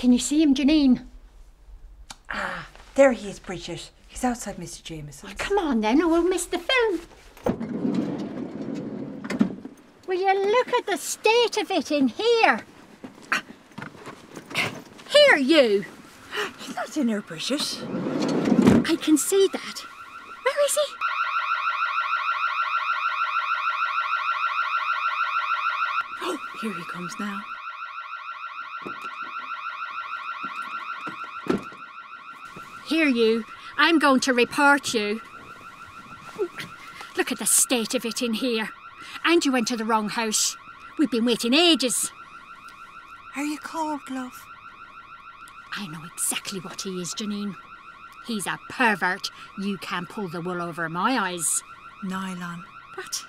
Can you see him, Janine? Ah, there he is, Bridget. He's outside Mr. Jameson. Come on then, or we'll miss the film. Will you look at the state of it in here? Here, you! He's not in here, Bridget. I can see that. Where is he? Oh, here he comes now. Here, you. I'm going to report you. Look at the state of it in here. And you went to the wrong house. We've been waiting ages. Are you cold, love? I know exactly what he is, Janine. He's a pervert. You can't pull the wool over my eyes. Nylon. What?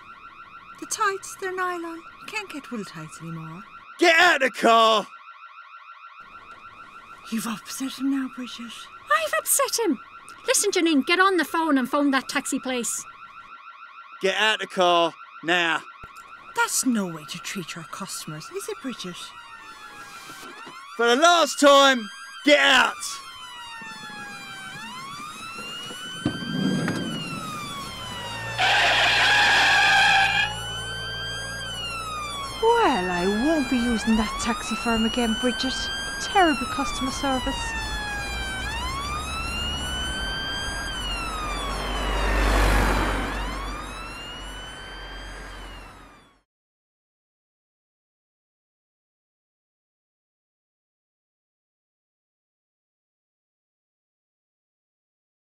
The tights, they're nylon. You can't get wool tights anymore. Get out of the car! You've upset him now, Bridget. I've upset him. Listen, Janine, get on the phone and phone that taxi place. Get out of the car now. That's no way to treat your customers, is it, Bridget? For the last time, get out! Well, I won't be using that taxi firm again, Bridget. Terrible customer service.